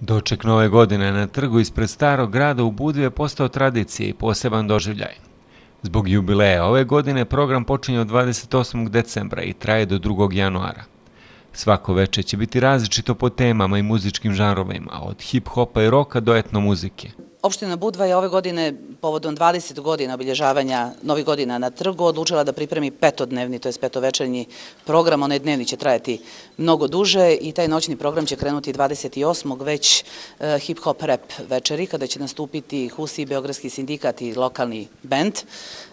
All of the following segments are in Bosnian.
Doček nove godine na trgu ispred starog grada u Budvi je postao tradicija i poseban doživljaj. Zbog jubileja ove godine program počinje od 28. decembra i traje do 2. januara. Svako veče će biti različito po temama i muzičkim žanrovima, od hip-hopa i roka do etno muzike. Opština Budva je ove godine, povodom 20 godina obilježavanja novih godina na trgu, odlučila da pripremi petodnevni, to je petovečernji program. Onaj dnevni će trajati mnogo duže i taj noćni program će krenuti 28. već e, hip-hop rap večeri, kada će nastupiti Husi, Beogradski sindikat i lokalni band.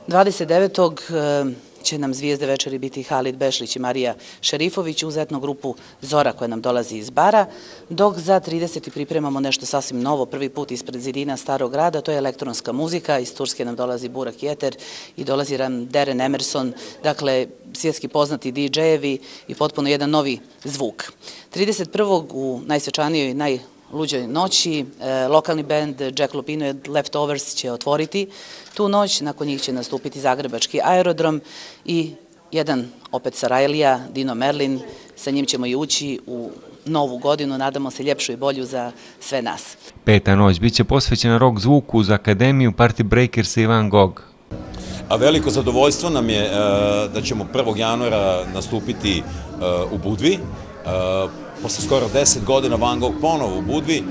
29 će nam zvijezde večeri biti Halid Bešlić i Marija Šerifović uz etnu grupu Zora koja nam dolazi iz bara, dok za 30. pripremamo nešto sasvim novo, prvi put ispred zidina starog grada, to je elektronska muzika, iz Turske nam dolazi Burak Jeter i dolazi nam Darren Emerson, dakle svjetski poznati DJ-evi i potpuno jedan novi zvuk. 31. u najsvečanijoj, naj luđoj noći. E, lokalni band Jack Lupino i Leftovers će otvoriti tu noć, nakon njih će nastupiti Zagrebački aerodrom i jedan opet Sarajlija, Dino Merlin, sa njim ćemo i ući u novu godinu, nadamo se ljepšu i bolju za sve nas. Peta noć biće posvećena rock zvuku uz Akademiju Party Breakers i Van Gogh. A veliko zadovoljstvo nam je e, da ćemo 1. januara nastupiti e, u Budvi, posle skoro deset godina Van Gogh ponovo u Budvi, e,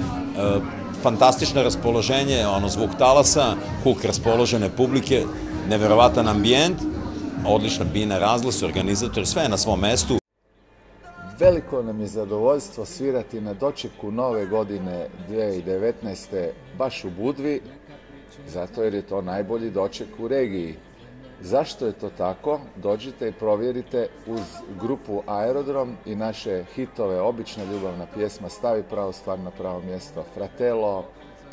fantastično raspoloženje, ono zvuk talasa, huk raspoložene publike, neverovatan ambijent, odlična bina razglas, organizator, sve na svom mestu. Veliko nam je zadovoljstvo svirati na dočeku nove godine 2019. baš u Budvi, zato jer je to najbolji doček u regiji. Zašto je to tako? Dođite i provjerite uz grupu Aerodrom i naše hitove, obična ljubavna pjesma Stavi pravo stvar na pravo mjesto, Fratello.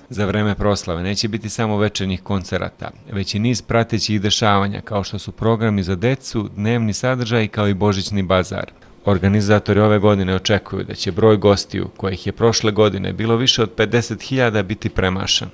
Za vreme proslave neće biti samo večernjih koncerata, već i niz pratećih dešavanja kao što su programi za decu, dnevni sadržaj kao i božićni bazar. Organizatori ove godine očekuju da će broj gostiju, kojih je prošle godine bilo više od 50.000, biti premašan.